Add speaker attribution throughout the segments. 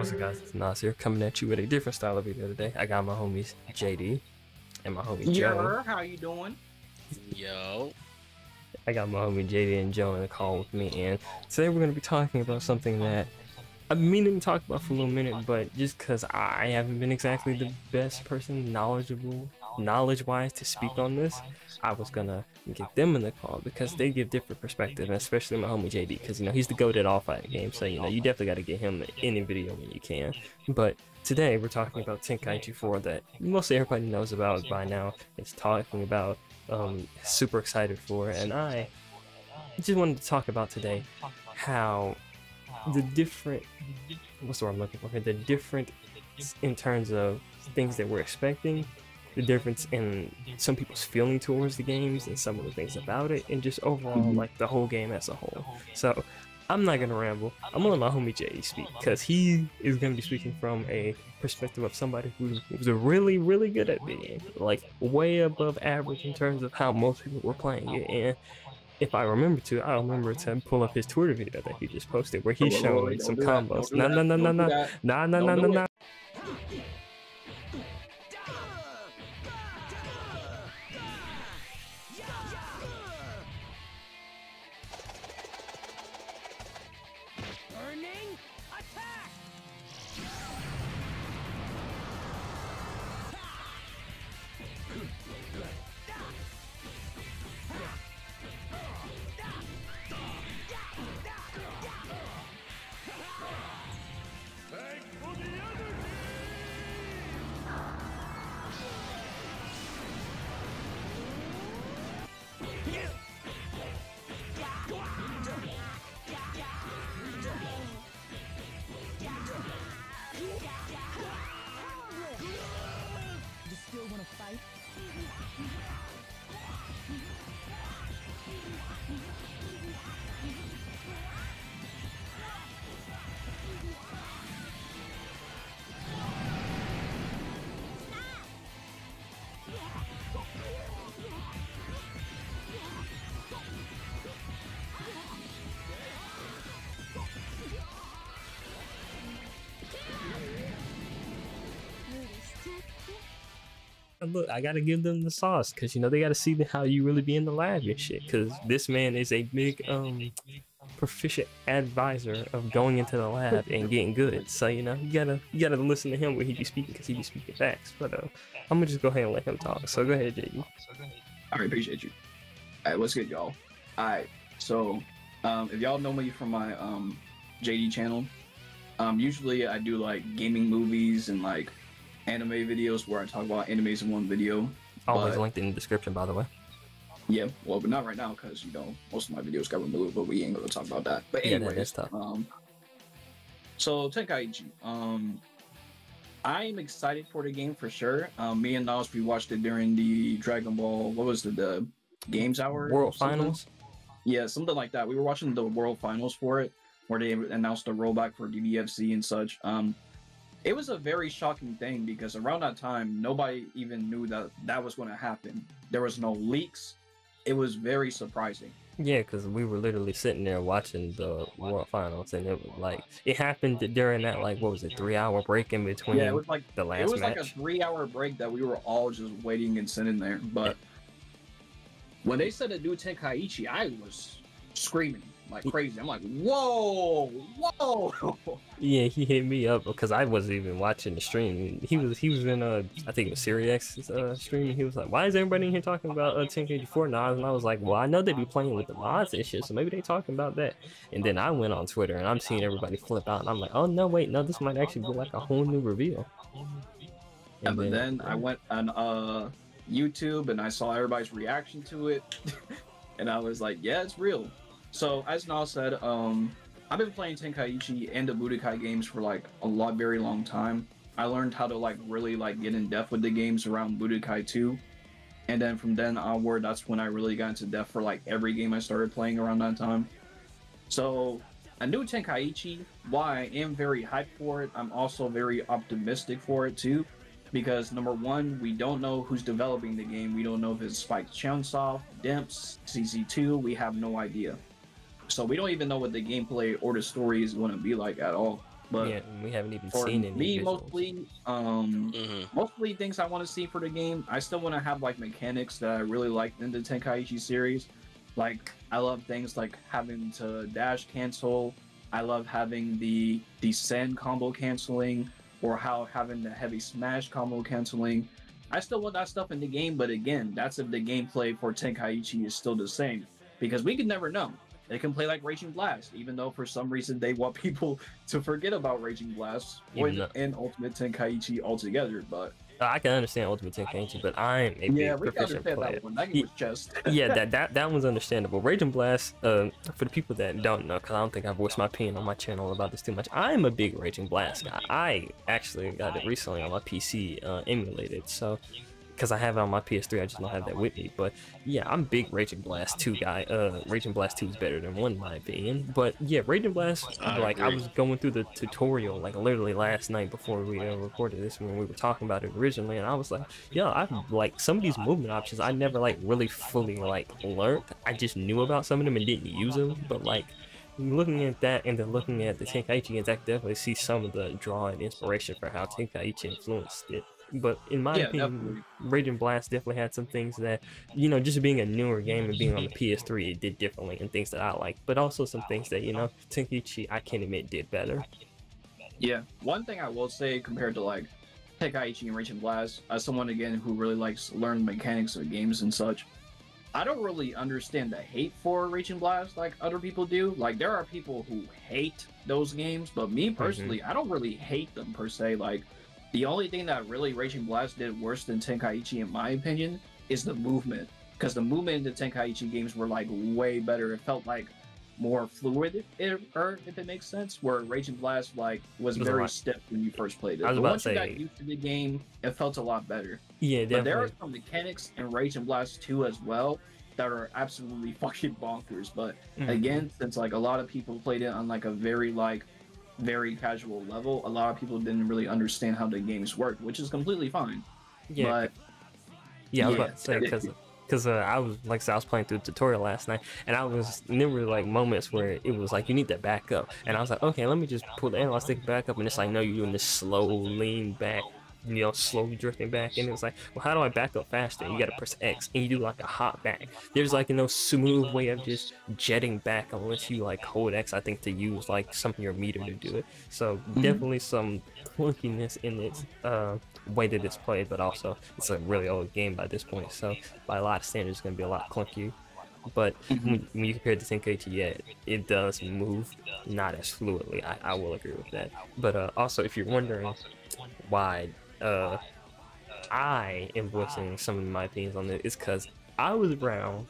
Speaker 1: What's up guys, it's Nas here, coming at you with a different style of video today. I got my homies JD and my homie Joe.
Speaker 2: Yeah, how you doing?
Speaker 3: Yo.
Speaker 1: I got my homie JD and Joe in the call with me and today we're going to be talking about something that I've been meaning to talk about for a little minute, but just because I haven't been exactly the best person knowledgeable, knowledge-wise to speak on this, I was gonna get them in the call because they give different perspective, especially my homie JD, because you know he's the goat at all fighting games, so you know you definitely got to get him in any video when you can. But today we're talking about Tenkaichi 4 that mostly everybody knows about by now. It's talking about, um, super excited for, and I just wanted to talk about today how the different what's the word I'm looking for here? The different in terms of things that we're expecting, the difference in some people's feeling towards the games and some of the things about it, and just overall
Speaker 2: Mhm.
Speaker 1: like the whole game as a whole. So I'm not gonna ramble. I'm gonna let my homie Jay speak because he is gonna be speaking from a perspective of somebody who was really, really good at the game, like way above average in terms of how most people were playing it. And if I remember to, I remember to pull up his Twitter video that he just posted where he's showing some combos.
Speaker 2: don't do
Speaker 1: No,
Speaker 2: that,
Speaker 1: no, no, no,
Speaker 2: don't
Speaker 1: no, no, no, no, no, no. Look, I gotta give them the sauce because you know they gotta see how you really be in the lab and shit. Because this man is a big um proficient advisor of going into the lab and getting good. So you know you gotta you gotta listen to him when he be speaking because he be speaking facts. But uh, I'm gonna just go ahead and let him talk. So go ahead, JD.
Speaker 2: All right, appreciate you. All right, what's good, y'all? All right, so um, if y'all know me from my um, JD channel, um, usually I do like gaming movies and like anime videos where I talk about animes in one video.
Speaker 1: Always
Speaker 2: But-
Speaker 1: linked in the description, by the way.
Speaker 2: Yeah, well, but not right now because you know most of my videos got removed, but we ain't gonna talk about that. But
Speaker 1: Yeah,
Speaker 2: anyway,
Speaker 1: is tough.
Speaker 2: um, so Tenkaichi, um, I'm excited for the game for sure. Um, me and Nas we watched it during the Dragon Ball. What was it? The Games Hour
Speaker 1: World? Finals.
Speaker 2: Yeah, something like that. We were watching the World Finals for it, where they announced the rollback for DBFZ and such. Um, it was a very shocking thing because around that time, nobody even knew that that was going to happen. There was no leaks. It was very surprising.
Speaker 1: Yeah, because we were literally sitting there watching the World Finals, and it was like it happened during that like what was it three hour break in between
Speaker 2: yeah, it was like
Speaker 1: the last
Speaker 2: it was
Speaker 1: match.
Speaker 2: like a three-hour break that we were all just waiting and sitting there. But when they said a new Tenkaichi, I was screaming like crazy. I'm like, whoa, whoa!
Speaker 1: Yeah, he hit me up because I wasn't even watching the stream. He was he was in uh I think it was Sirius uh stream and he was like, Why is everybody in here talking about uh 1084 mods? And I was like, Well I know they be playing with the mods and shit, so maybe they talking about that. And then I went on Twitter and I'm seeing everybody flip out and I'm like, Oh no wait, no, this might actually be like a whole new reveal.
Speaker 2: And but then I went on uh YouTube and I saw everybody's reaction to it, and I was like, yeah, it's real. So as Nas said, um, I've been playing Tenkaichi and the Budokai games for like a lot, very long time. I learned how to like really like get in depth with the games around Budokai 2, and then from then onward, that's when I really got into depth for like every game I started playing around that time. So a new Tenkaichi, why I am very hyped for it, I'm also very optimistic for it too because number one, we don't know who's developing the game. We don't know if it's Spike Chunsoft, Dimps, CC2. We have no idea. So we don't even know what the gameplay or the story is going to be like at all. But
Speaker 1: yeah, we haven't even
Speaker 2: for
Speaker 1: seen any.
Speaker 2: me,
Speaker 1: visuals.
Speaker 2: mostly, um,
Speaker 3: Mhm.
Speaker 2: mostly things I want to see for the game. I still want to have like mechanics that I really like in the Tenkaichi series. Like I love things like having to dash cancel. I love having the the send combo canceling or how having the heavy smash combo canceling. I still want that stuff in the game, but again, that's if the gameplay for Tenkaichi is still the same because we could never know. They can play like Raging Blast, even though for some reason they want people to forget about Raging Blast or
Speaker 1: Even though-
Speaker 2: and Ultimate Tenkaichi altogether. But
Speaker 1: I can understand Ultimate Tenkaichi, but I'm a big
Speaker 2: yeah, can
Speaker 1: proficient player.
Speaker 2: that one. That was just
Speaker 1: yeah, that, that that one's understandable. Raging Blast, uh, for the people that don't know, because I don't think I've voiced my opinion on my channel about this too much. I'm a big Raging Blast guy. I actually got it recently on my PC, uh, emulated, so because I have it on my PS3, I just don't have that with me. But yeah, I'm big Raging Blast 2 guy. Uh, Raging Blast 2 is better than 1 in my opinion. But yeah, Raging Blast,
Speaker 3: I
Speaker 1: like I was going through the tutorial like literally last night before we uh, recorded this when we were talking about it originally, and I was like, yeah, I like some of these movement options I never like really fully like learned. I just knew about some of them and didn't use them, but like. Looking at that and then looking at the Tenkaichi games, I definitely see some of the draw and inspiration for how Tenkaichi influenced it. But in my
Speaker 2: Yeah,
Speaker 1: opinion,
Speaker 2: definitely.
Speaker 1: Raging Blast definitely had some things that, you know, just being a newer game and being on the PS3, it did differently and things that I like. But also some things that, you know, Tenkaichi, I can't admit, did better.
Speaker 2: Yeah, one thing I will say compared to like Tenkaichi and Raging Blast, as someone again who really likes to learn mechanics of games and such, I don't really understand the hate for Raging Blast like other people do. Like there are people who hate those games, but me mm-hmm. personally, I don't really hate them per se. Like the only thing that really Raging Blast did worse than Tenkaichi, in my opinion, is the movement. Because the movement in the Tenkaichi games were like way better. It felt like more fluid, if, or if it makes sense. Where Raging Blast like was
Speaker 1: was
Speaker 2: very stiff when you first played it.
Speaker 1: I was
Speaker 2: but
Speaker 1: about to
Speaker 2: once you got used to the game, it felt a lot better.
Speaker 1: Yeah,
Speaker 2: But there are some mechanics in Raging Blast 2 as well that are absolutely fucking bonkers. But
Speaker 1: Mhm.
Speaker 2: again, since like a lot of people played it on like a very like very casual level, a lot of people didn't really understand how the games worked, which is completely fine.
Speaker 1: yeah,
Speaker 2: But
Speaker 1: yeah, I was
Speaker 2: yeah,
Speaker 1: about to say because because uh, I was like I said, I was playing through the tutorial last night, and I was and there were like moments where it was like you need that back up, and I was like, okay, let me just pull the analog stick back up, and it's like no, you're doing this slow lean back, you know, slowly drifting back, and it was like, well, how do I back up faster? You gotta press X, and you do like a hop back. There's like no smooth way of just jetting back unless you like hold X, I think, to use like some of your meter to do it. So definitely some clunkiness in its uh, way that it's played, but also it's a really old game by this point, so by a lot of standards, it's gonna be a lot clunky. But when, when you compare it to Tenkaichi, yeah, it does move not as fluidly. I, I will agree with that. But uh, also, if you're wondering why uh, I am voicing some of my opinions on it, it's because I was around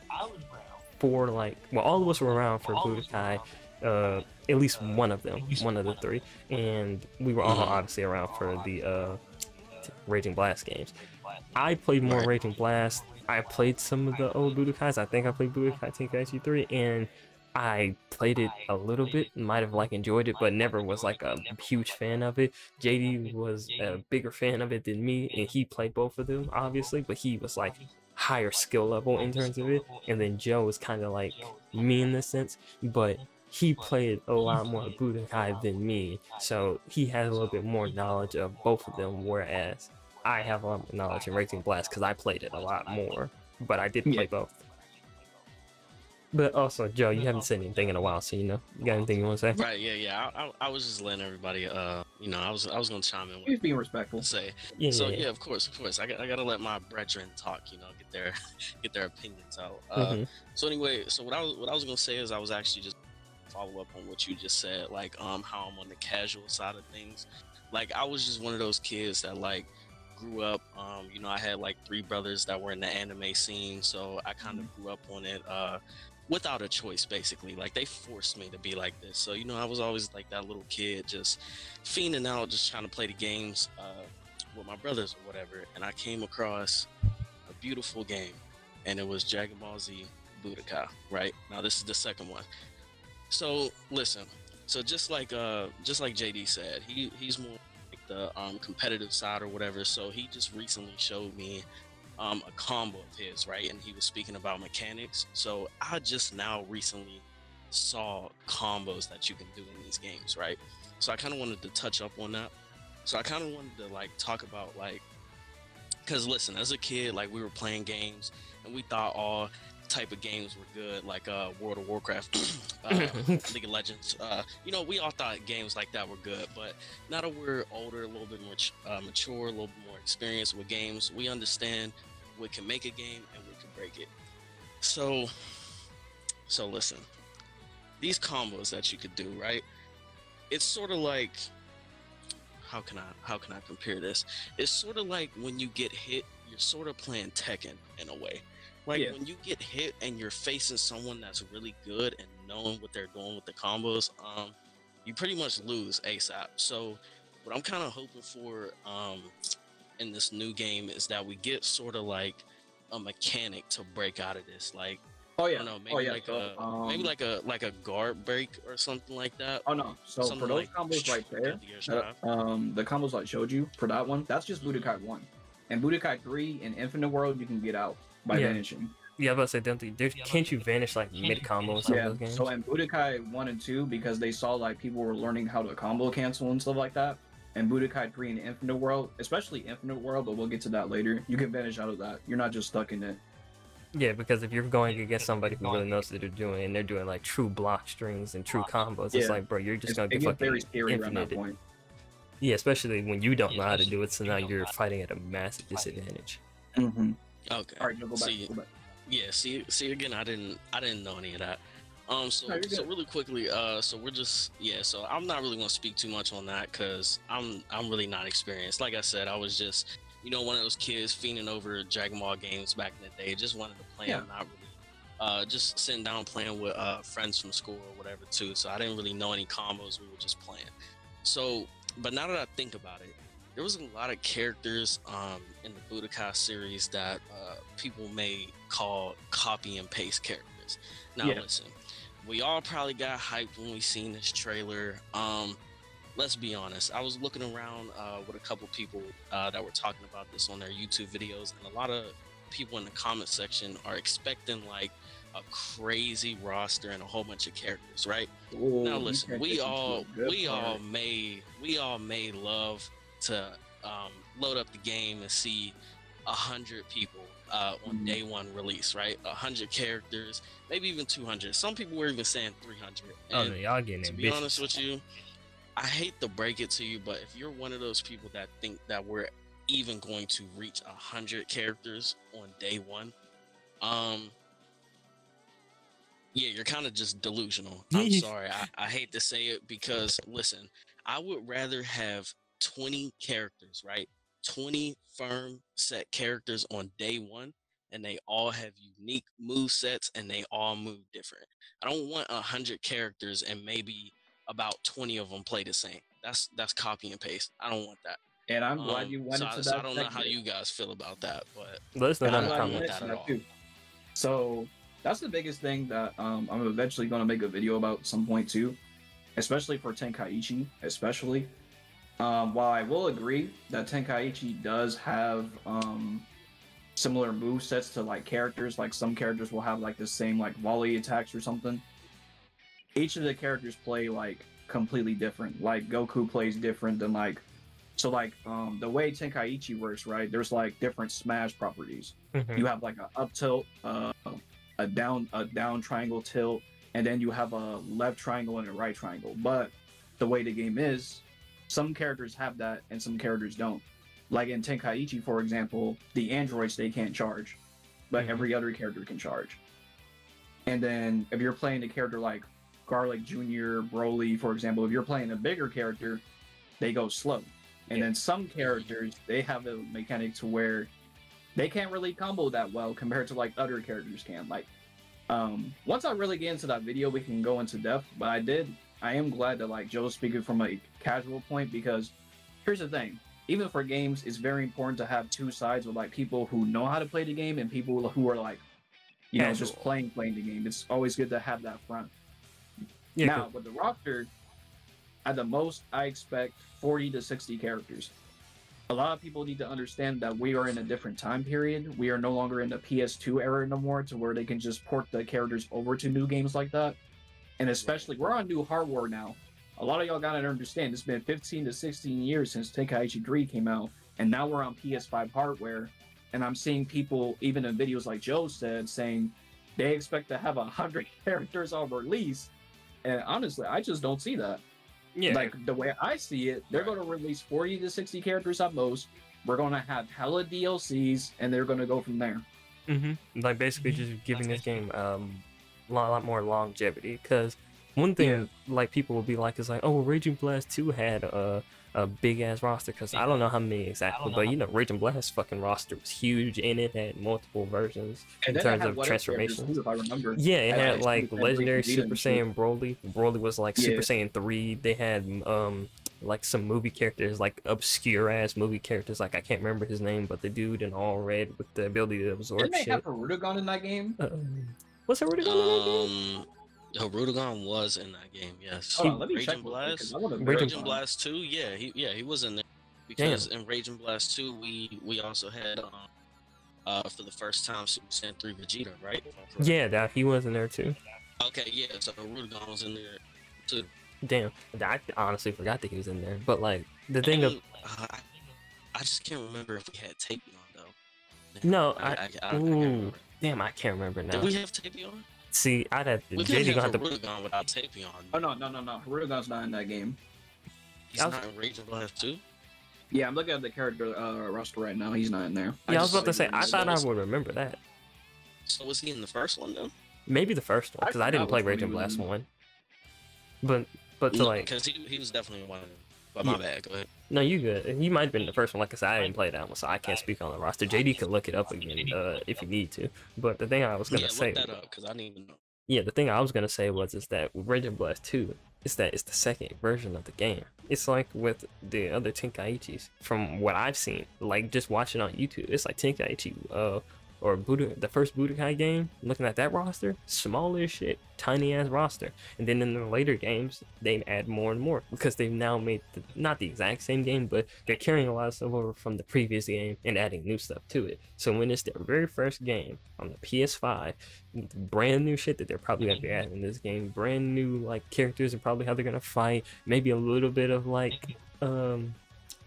Speaker 1: for like, well, all of us were around for Budokai, uh, at least one of them, one of the three, and we were all
Speaker 3: Mhm.
Speaker 1: obviously around for the uh, Raging Blast games. I played more Raging Blast. I played some of the old Budokais. I think I played Budokai Tenkaichi 3, and I played it a little bit, might have like enjoyed it, but never was like a huge fan of it. JD was a bigger fan of it than me, and he played both of them, obviously, but he was like higher skill level in terms of it. And then Joe was kind of like me in this sense, but he played a lot more Budokai than me, so he has a little bit more knowledge of both of them, whereas I have a lot more knowledge in Raging Blast because I played it a lot more, but I did play both. But also, Joe, you haven't said anything in a while, so you know, you got anything you want to say?
Speaker 3: Right, yeah, yeah. I, I, I was just letting everybody, uh, you know, I was, I was gonna chime in
Speaker 2: he was
Speaker 3: with
Speaker 2: being respectful.
Speaker 3: say.
Speaker 1: Yeah,
Speaker 3: So
Speaker 1: yeah,
Speaker 3: yeah, of course, of course. I got, I gotta let my brethren talk. You know, get their, get their opinions out. Uh,
Speaker 1: Mhm.
Speaker 3: So anyway, so what I was, what I was gonna say is I was actually just follow up on what you just said, like um how I'm on the casual side of things. Like I was just one of those kids that like grew up. Um, you know, I had like three brothers that were in the anime scene, so I kind of grew up on it. Uh, without a choice basically. Like they forced me to be like this. So you know i was always like that little kid just fiending out just trying to play the games uh, with my brothers or whatever. And i came across a beautiful game and it was dragon ball z budokai right? Now this is the second one. So listen. So just like uh just like jd said he he's more like the um competitive side or whatever. So he just recently showed me um, a combo of his, right? And he was speaking about mechanics. So I just now recently saw combos that you can do in these games, right? so I kind of wanted to touch up on that. So I kind of wanted to like talk about like, because listen, as a kid, like we were playing games and we thought all type of games were good, like uh, World of Warcraft, uh, League of Legends. Uh, you know, we all thought games like that were good, but now that we're older, a little bit more uh, mature, a little bit more experienced with games, we understand what can make a game and what can break it. So, so listen, these combos that you could do, right? It's sort of like how can I how can I compare this? It's sort of like when you get hit, you're sort of playing Tekken in a way. Like yeah. when you get hit and you're facing someone that's really good and knowing what they're doing with the combos, um, you pretty much lose ASAP. So what I'm kind of hoping for um, in this new game is that we get sort of like a mechanic to break out of this. Like
Speaker 2: Oh yeah.
Speaker 3: Know, maybe
Speaker 2: oh, yeah.
Speaker 3: like so, a um, maybe like a like a guard break or something like that.
Speaker 2: Oh no. So something for those like combos right there, uh, um, the combos I showed you for that one, that's just Budokai one. And Budokai three in Infinite World, you can get out by yeah. vanishing.
Speaker 1: Yeah, I was about to say, don't they, can't you vanish like mid combo
Speaker 2: yeah, So in Budokai 1 and 2, because they saw like people were learning how to combo cancel and stuff like that, and Budokai 3 and Infinite World, especially Infinite World, but we'll get to that later, you can vanish out of that. You're not just stuck in it.
Speaker 1: Yeah, because if you're going against somebody who really knows what they're doing and they're doing like true block strings and true combos, yeah. it's like, bro, you're just gonna get fucking very scary infinite. Point. Yeah, especially when you don't know how to do it, so now you're fighting at a massive disadvantage.
Speaker 2: Mm-hmm.
Speaker 3: Okay.
Speaker 2: All right, go back.
Speaker 3: See,
Speaker 2: go back.
Speaker 3: Yeah, see, see again, I didn't, I didn't know any of that. Um, so, no, so really quickly, uh, so we're just, yeah, so I'm not really gonna speak too much on that because I'm, I'm really not experienced. Like I said, I was just you know, one of those kids fiending over Dragon Ball games back in the day. Just wanted to play yeah. them, not really. Uh, just sitting down playing with uh, friends from school or whatever too. So I didn't really know any combos. We were just playing. So, but now that I think about it, there was a lot of characters um, in the Budokai series that uh, people may call copy and paste characters. Now, yeah. listen, we all probably got hyped when we seen this trailer. Um, let's be honest. I was looking around uh, with a couple people uh, that were talking about this on their YouTube videos, and a lot of people in the comment section are expecting like a crazy roster and a whole bunch of characters, right? Ooh, now listen, we all we part. all may we all may love to um, load up the game and see a hundred people uh, on day one release, right? A hundred characters, maybe even two hundred. Some people were even saying three hundred.
Speaker 1: Oh, y'all getting
Speaker 3: to be honest with you, I hate to break it to you, but if you're one of those people that think that we're even going to reach a hundred characters on day one, um, yeah, you're kind of just delusional. I'm sorry. I, I hate to say it because listen, I would rather have 20 characters, right? 20 firm set characters on day one, and they all have unique move sets and they all move different. I don't want hundred characters and maybe about 20 of them play the same. That's that's copy and paste. I don't want that.
Speaker 2: And I'm glad um, you went
Speaker 3: so
Speaker 2: into
Speaker 3: I,
Speaker 2: that.
Speaker 3: So I don't know how you guys feel about that, but
Speaker 1: let's not
Speaker 3: comment that at all. Too.
Speaker 2: So that's the biggest thing that um, I'm eventually going to make a video about some point too, especially for Tenkaichi, especially. Um, while I will agree that Tenkaichi does have um, similar move sets to like characters, like some characters will have like the same like volley attacks or something each of the characters play like completely different. Like Goku plays different than like so like um the way Tenkaichi works, right? There's like different smash properties. Mm-hmm. You have like a up tilt, uh, a down a down triangle tilt, and then you have a left triangle and a right triangle. But the way the game is, some characters have that and some characters don't. Like in Tenkaichi, for example, the androids they can't charge, but mm-hmm. every other character can charge. And then if you're playing a character like Garlic Jr., Broly, for example, if you're playing a bigger character, they go slow. And yeah. then some characters, they have a mechanic to where they can't really combo that well compared to like other characters can. Like, um, once I really get into that video, we can go into depth. But I did, I am glad that like Joe's speaking from a casual point because here's the thing. Even for games, it's very important to have two sides with like people who know how to play the game and people who are like, you know, just playing playing the game. It's always good to have that front. Yeah, now cool. with the roster, at the most, I expect 40 to 60 characters. A lot of people need to understand that we are in a different time period. We are no longer in the PS2 era no more, to where they can just port the characters over to new games like that. And especially, we're on new hardware now. a lot of y'all gotta understand. It's been 15 to 16 years since Tenkaichi 3 came out, and now we're on PS5 hardware. And I'm seeing people, even in videos like Joe said, saying they expect to have a hundred characters on release. And honestly, I just don't see that.
Speaker 1: Yeah.
Speaker 2: Like the way I see it, they're
Speaker 3: Right.
Speaker 2: going to release 40 to 60 characters at most. We're going to have hella DLCs, and they're going to go from there.
Speaker 1: Mm-hmm. Like basically just giving this game um a lot, more longevity. Because one thing like people will be like is like, oh, Raging Blast Two had a a big ass roster. Because I don't know how many exactly, but you know, Raging Blast fucking roster was huge and it had multiple versions
Speaker 2: And
Speaker 1: in terms of
Speaker 2: what if characters
Speaker 1: transformations.
Speaker 2: too, if I remember.
Speaker 1: Yeah, it
Speaker 2: had,
Speaker 1: had
Speaker 2: like,
Speaker 1: like
Speaker 2: Super Saiyan
Speaker 1: legendary Super. Saiyan Broly. Broly was like Super Saiyan three. They had um like some movie characters, like obscure ass movie characters. Like I can't remember his name, but the dude in all red with the ability to absorb
Speaker 2: Didn't they
Speaker 1: shit.
Speaker 2: have Hirudegarn in that game?
Speaker 1: Um, what's that word in that game?
Speaker 3: Um, Hirudegarn was in that game. Yes.
Speaker 2: Hold on, let me
Speaker 3: Raging
Speaker 2: check. real quick, I wanna
Speaker 1: Raging
Speaker 2: verify.
Speaker 3: Blast Two, yeah, he yeah he was in there because in Raging Blast Two we we also had um uh for the first time Super Saiyan Three Vegeta, right? If I'm correct.
Speaker 1: Yeah, that he was in there too.
Speaker 3: Okay, yeah. So Hirudegarn was in there too.
Speaker 1: Damn, I honestly forgot that he was in there. But like the thing of
Speaker 3: uh, I, I just can't remember if we had Tapion though.
Speaker 1: no,
Speaker 3: I,
Speaker 1: I,
Speaker 3: I, I, I can't
Speaker 1: ooh,
Speaker 3: remember.
Speaker 1: Damn, I can't remember now.
Speaker 3: Did we have Tapion?
Speaker 1: See, I'd have to.
Speaker 3: We couldn't
Speaker 1: JD gonna
Speaker 3: have
Speaker 1: have to.
Speaker 3: Without Tapion.
Speaker 2: Oh no, no, no, no. Hirudegarn's not in that game.
Speaker 3: He's
Speaker 1: was-
Speaker 3: not in Raging Blast Two.
Speaker 2: Yeah, I'm looking at the character uh, roster right now. He's not in there.
Speaker 1: Yeah, I was about to say. I thought I would remember that.
Speaker 3: So was he in the first one though?
Speaker 1: Maybe the first one because I, didn't play
Speaker 2: which one he
Speaker 1: Raging
Speaker 2: was
Speaker 1: Blast
Speaker 2: in.
Speaker 1: one. But but to like
Speaker 3: because he, he was definitely one of them. But my
Speaker 1: Yeah.
Speaker 3: bad. Go ahead.
Speaker 1: No, you good. You might have been the first one. Like I said, I didn't play that one, so I can't speak on the roster. JD could look it up again uh, if you need to. But the thing I was gonna
Speaker 3: Yeah,
Speaker 1: say,
Speaker 3: that up because I didn't even know.
Speaker 1: yeah, the thing I was gonna say was is that with Raging Blast two, is that it's the second version of the game. It's like with the other Tenkaichis, from what I've seen, like just watching on YouTube, it's like Tenkaichi, uh, or Buddha, the first Budokai game. Looking at that roster, small as shit, tiny ass roster, and then in the later games, they add more and more because they've now made the, not the exact same game, but they're carrying a lot of stuff over from the previous game and adding new stuff to it. So when it's their very first game on the PS5, brand new shit that they're probably gonna be adding in this game, brand new like characters and probably how they're gonna fight, maybe a little bit of like um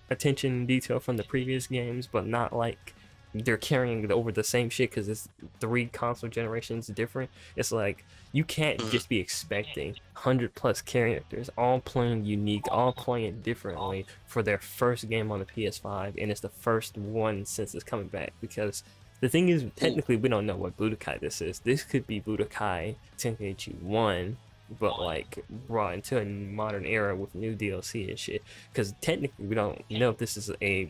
Speaker 1: attention and detail from the previous games, but not like they're carrying over the same shit because it's three console generations different. It's like you can't mm. just be expecting hundred plus characters all playing unique, all playing differently for their first game on the PS5, and it's the first one since it's coming back because. The thing is, mm. technically, we don't know what Budokai this is. This could be Budokai Tenkaichi 1, but like brought into a modern era with new DLC and shit. Because technically, we don't know if this is a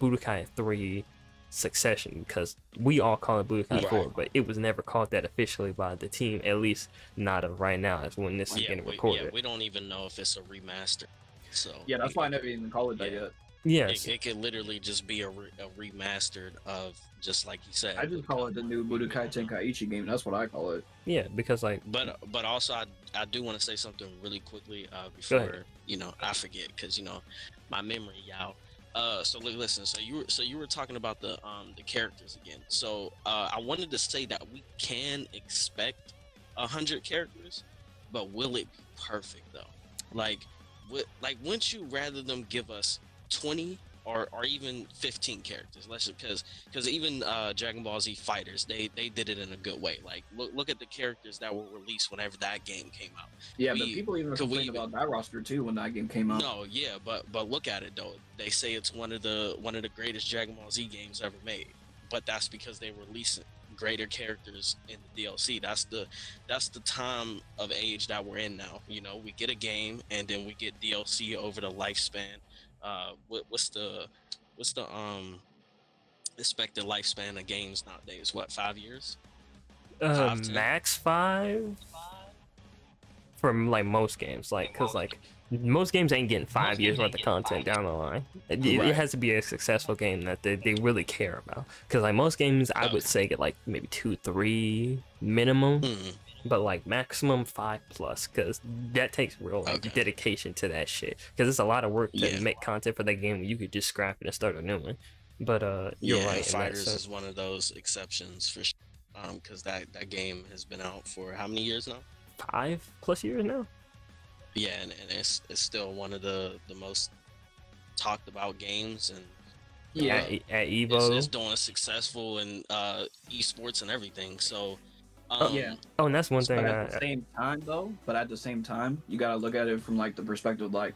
Speaker 1: Budokai 3 succession because we all call it Budokai
Speaker 3: Right.
Speaker 1: 4, but it was never called that officially by the team, at least not of right now, as when this is
Speaker 3: Yeah
Speaker 1: getting
Speaker 3: we,
Speaker 1: recorded.
Speaker 3: yeah, we don't even know if it's a remaster. So
Speaker 2: Yeah, that's
Speaker 3: it,
Speaker 2: why I never even called it that
Speaker 3: Yeah.
Speaker 2: yet.
Speaker 1: Yes.
Speaker 3: it, it could literally just be a, re, a remastered of just like you said.
Speaker 2: I just call it the new Budokai Tenkaichi game. That's what I call it.
Speaker 1: Yeah, because like
Speaker 3: But but also I, I do want to say something really quickly uh, before you know I forget because you know my memory y'all. Uh, so li- listen. So you were so you were talking about the um the characters again. So uh, I wanted to say that we can expect a hundred characters, but will it be perfect though? Like, what like wouldn't you rather them give us twenty or, or even 15 characters. Let's because because even uh dragon ball z fighters they they did it in a good way. Like look look at the characters that were released whenever that game came out.
Speaker 2: Yeah, but people even complained about that roster too when that game came out.
Speaker 3: no yeah but but look at it though. They say it's one of the one of the greatest dragon ball z games ever made but that's because they released greater characters in the dlc that's the that's the time of age that we're in now. You know we get a game and then we get dlc over the lifespan uh what, what's the what's the um expected lifespan of games nowadays what five years
Speaker 1: uh,
Speaker 3: five
Speaker 1: max five for like most games, like because like most games ain't getting five years worth of content down the line. It, it-
Speaker 3: Right.
Speaker 1: it has to be a successful game that they, they really care about. Because like most games, I would say get like maybe two, three minimum,
Speaker 3: Hmm.
Speaker 1: But like maximum five plus. Because that takes real like,
Speaker 3: Okay.
Speaker 1: dedication to that shit. Because it's a lot of work to
Speaker 3: Yeah.
Speaker 1: make content for that game. You could just scrap it and start a new one. But uh, you're
Speaker 3: yeah,
Speaker 1: right.
Speaker 3: Fighters is one of those exceptions for. Um, because that that game has been out for how many years now?
Speaker 1: Five plus years now.
Speaker 3: Yeah, and, and it's it's still one of the the most talked about games and
Speaker 1: yeah at, at Evo. It's,
Speaker 3: it's, doing successful in uh, esports and everything. So
Speaker 1: um, yeah. Oh, and that's one thing.
Speaker 2: But at the same time, though, but at the same time, you gotta look at it from like the perspective like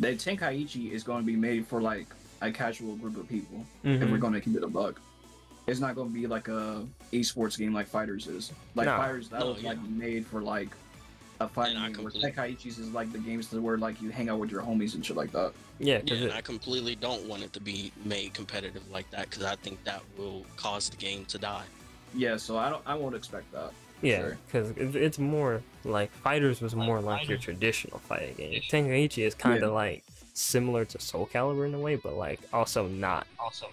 Speaker 2: that Tenkaichi is going to be made for like a casual group of people. Mm-hmm. If we're going to keep it a buck, it's not going to be like a esports game like Fighters is. Like no. Fighters, that no, was yeah. like made for like a fighting game. Completely... Where Tenkaichi's is like the games to where like you hang out with your homies and shit like that.
Speaker 3: Yeah, yeah. It... I completely don't want it to be made competitive like that because I think that will cause the game to die.
Speaker 2: Yeah, so I don't. I won't expect that.
Speaker 1: Yeah, because sure. it's more like Fighters was more like your traditional fighting game. Tenkaichi is kind of yeah. like similar to Soul Calibur in a way, but like also not. Also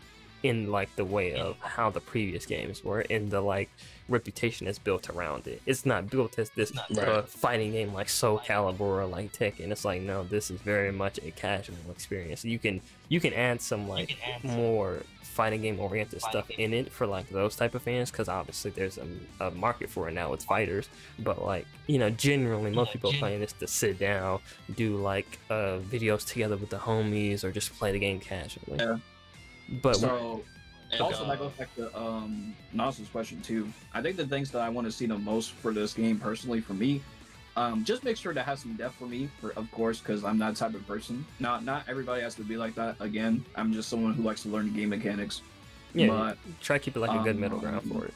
Speaker 1: in like the way of how the previous games were in the like reputation is built around it. It's not built as this right. uh, fighting game like Soul Calibur or like Tekken. It's like no, this is very much a casual experience. You can you can add some like add more fighting game oriented stuff in it for like those type of fans because obviously there's a, a, market for it now with fighters. But like you know generally most people playing this to sit down do like uh videos together with the homies or just play the game casually.
Speaker 2: Yeah. But so also that goes back to um Nas's question too. I think the things that I want to see the most for this game personally for me, um, just make sure to have some depth for me, for of course, because I'm that type of person. Not not everybody has to be like that. Again, I'm just someone who likes to learn game mechanics.
Speaker 1: Yeah, but, try to keep it like a good um, middle ground for it.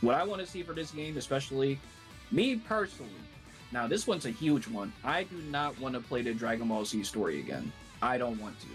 Speaker 2: What I want to see for this game, especially me personally, now this one's a huge one. I do not want to play the Dragon Ball Z story again. I don't want to.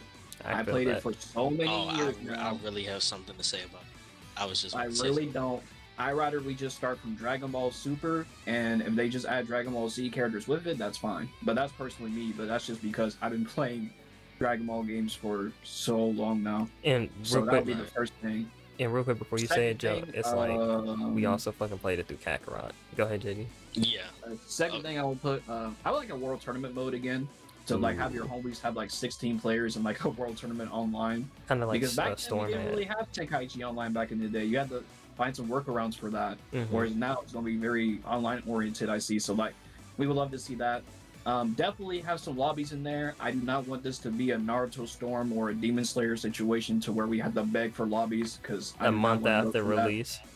Speaker 2: I, I played that. it for so many
Speaker 3: oh,
Speaker 2: years
Speaker 3: I, now. I really have something to say about it. I was just.
Speaker 2: I really don't. I rather we just start from Dragon Ball Super, and if they just add Dragon Ball Z characters with it, that's fine. But that's personally me. But that's just because I've been playing Dragon Ball games for so long now.
Speaker 1: And
Speaker 2: so that'd be the first thing.
Speaker 1: And real quick before you second say it, Joe, it's like um, we also fucking played it through Kakarot. Go ahead, JD.
Speaker 3: Yeah.
Speaker 2: Uh, second thing I will put, uh, I would like a world tournament mode again to like have your homies have like 16 players in like a world tournament online.
Speaker 1: Kind of like
Speaker 2: because back
Speaker 1: uh,
Speaker 2: then you didn't really have Tenkaichi online back in the day. You had to find some workarounds for that. Mm-hmm. Whereas now it's going to be very online oriented. I see. So like, we would love to see that. Um, definitely have some lobbies in there. I do not want this to be a Naruto Storm or a Demon Slayer situation to where we have to beg for lobbies because
Speaker 1: a month after release.
Speaker 2: That.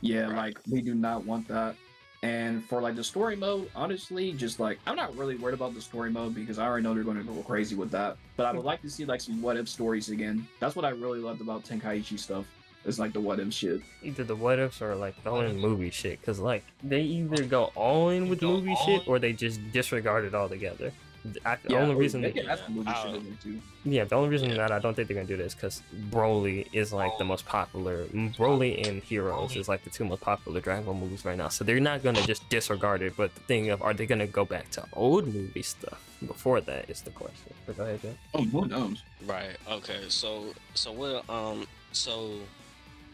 Speaker 2: Yeah, like we do not want that. And for like the story mode, honestly, just like I'm not really worried about the story mode because I already know they're going to go crazy with that. But I would like to see like some what if stories again. That's what I really loved about Tenkaichi stuff. It's like the what if shit.
Speaker 1: Either the what ifs or like the only movie shit, because like they either go all in with movie shit or they just disregard it altogether. I, the only reason they,
Speaker 2: they
Speaker 1: yeah, the only reason yeah. that I don't think they're gonna do this because Broly is like the most popular. Broly and Heroes is like the two most popular Dragon Ball movies right now. So they're not gonna just disregard it. But the thing of are they gonna go back to old movie stuff before that is the question. But go ahead, Joe.
Speaker 2: Oh, who knows?
Speaker 3: Right. Okay. So so what? Um. So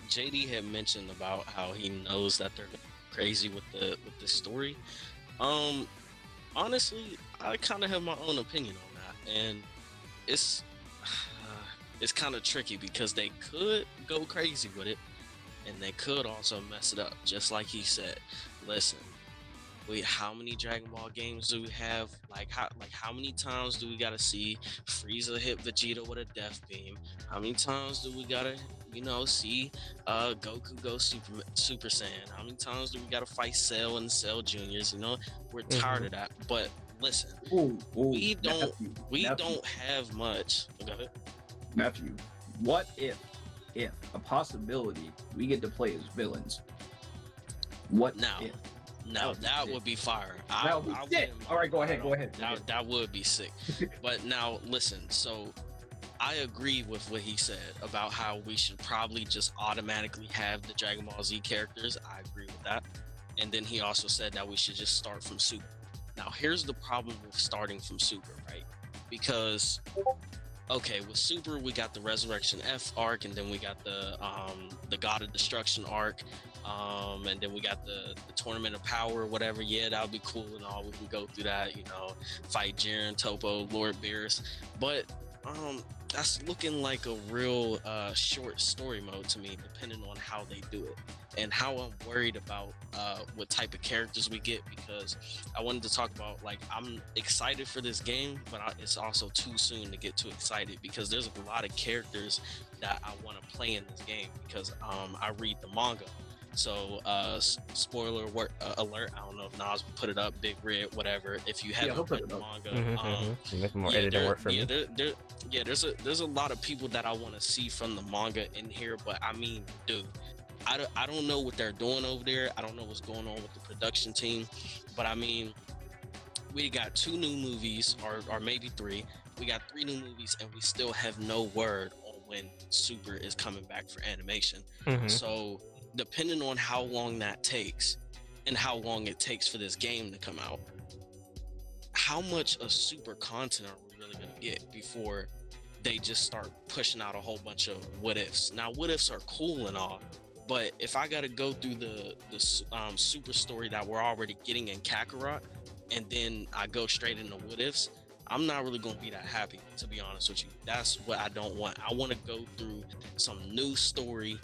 Speaker 3: JD had mentioned about how he knows that they're crazy with the with the story. Um. Honestly, I kind of have my own opinion on that, and it's uh, it's kind of tricky because they could go crazy with it, and they could also mess it up, just like he said. Listen, wait, how many Dragon Ball games do we have? Like how like how many times do we gotta see Frieza hit Vegeta with a death beam? How many times do we gotta you know see uh Goku go super super saiyan? How many times do we gotta fight Cell and Cell Juniors? You know, we're tired mm-hmm. of that. But listen,
Speaker 2: ooh, ooh,
Speaker 3: we don't nephew, we nephew. don't have much. Okay.
Speaker 2: Nephew, what if if a possibility we get to play as villains? What
Speaker 3: now?
Speaker 2: If?
Speaker 3: Now that, that would be fire.
Speaker 2: That would be I, sick. All right, go ahead, go ahead.
Speaker 3: That, that would be sick. but now listen, so I agree with what he said about how we should probably just automatically have the Dragon Ball Z characters. I agree with that. And then he also said that we should just start from Super. Now, here's the problem with starting from Super, right? Because, okay, with Super, we got the Resurrection F arc, and then we got the um, the God of Destruction arc, um, and then we got the, the Tournament of Power, whatever. Yeah, that would be cool and all. We can go through that, you know, fight Jiren, Toppo, Lord Beerus. But Um, that's looking like a real uh, short story mode to me, depending on how they do it and how I'm worried about uh, what type of characters we get. Because I wanted to talk about like I'm excited for this game, but I, it's also too soon to get too excited because there's a lot of characters that I want to play in this game because um, I read the manga so, uh, spoiler alert, uh, alert. I don't know if Nas will put it up, Big Red, whatever. If you haven't
Speaker 2: yeah,
Speaker 3: read the manga,
Speaker 1: mm-hmm, um, mm-hmm. make more yeah, editing work for
Speaker 3: yeah,
Speaker 1: me.
Speaker 3: There, there, yeah, there's a there's a lot of people that I want to see from the manga in here, but I mean, dude, I don't, I don't know what they're doing over there. I don't know what's going on with the production team, but I mean, we got two new movies, or or maybe three. We got three new movies, and we still have no word on when Super is coming back for animation. Mm-hmm. So depending on how long that takes and how long it takes for this game to come out, how much of super content are we really going to get before they just start pushing out a whole bunch of what ifs? Now, what ifs are cool and all, but if I got to go through the the um, super story that we're already getting in Kakarot, and then I go straight into what ifs, I'm not really gonna be that happy, to be honest with you. That's what I don't want. I want to go through some new story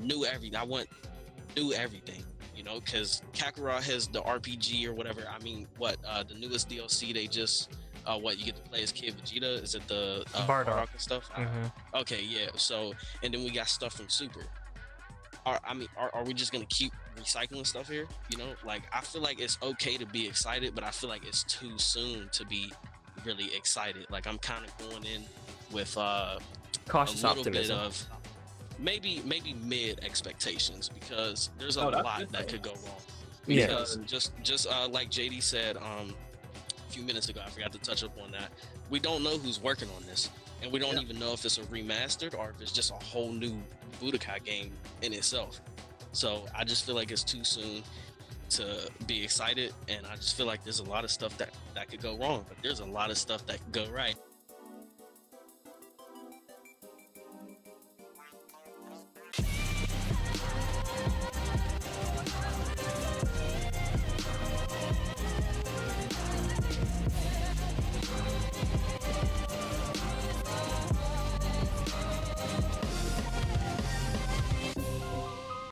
Speaker 3: new everything. I want new everything, you know, because Kakarot has the RPG or whatever. I mean, what uh, the newest DLC they just uh, what you get to play as Kid Vegeta? Is it the uh,
Speaker 1: Bardock.
Speaker 3: Bardock and stuff? Mm-hmm. Okay, yeah. So and then we got stuff from Super. Are, I mean, are, are we just gonna keep recycling stuff here? You know, like I feel like it's okay to be excited, but I feel like it's too soon to be really excited. Like I'm kind of going in with uh,
Speaker 1: cautious
Speaker 3: a little
Speaker 1: optimism.
Speaker 3: bit of maybe maybe mid expectations because there's a oh, lot that could go wrong. Because yeah. just just uh, like JD said um, a few minutes ago, I forgot to touch up on that. We don't know who's working on this, and we don't yeah. even know if it's a remastered or if it's just a whole new Budokai game in itself. So I just feel like it's too soon to be excited, and I just feel like there's a lot of stuff that that could go wrong, but there's a lot of stuff that could go right.